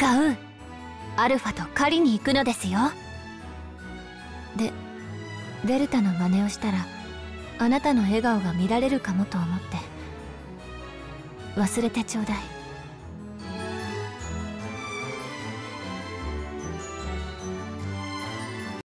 ガウアルファと狩りに行くのですよ。でデルタの真似をしたらあなたの笑顔が見られるかもと思って。忘れてちょうだい。